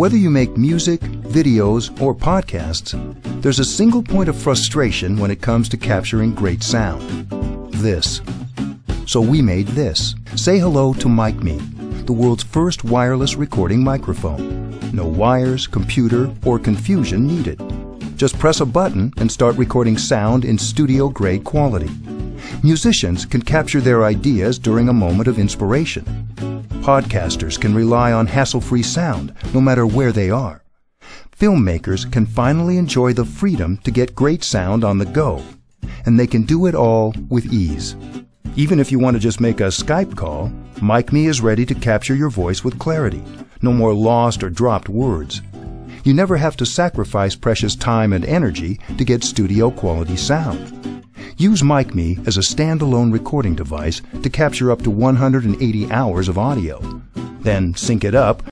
Whether you make music, videos, or podcasts, there's a single point of frustration when it comes to capturing great sound. This. So we made this. Say hello to Mikme, the world's first wireless recording microphone. No wires, computer, or confusion needed. Just press a button and start recording sound in studio grade quality. Musicians can capture their ideas during a moment of inspiration. Podcasters can rely on hassle free sound no matter where they are. Filmmakers can finally enjoy the freedom to get great sound on the go, and they can do it all with ease. Even if you want to just make a Skype call, Mikme is ready to capture your voice with clarity. No more lost or dropped words. You never have to sacrifice precious time and energy to get studio quality sound. Use Mikme as a standalone recording device to capture up to 180 hours of audio. Then sync it up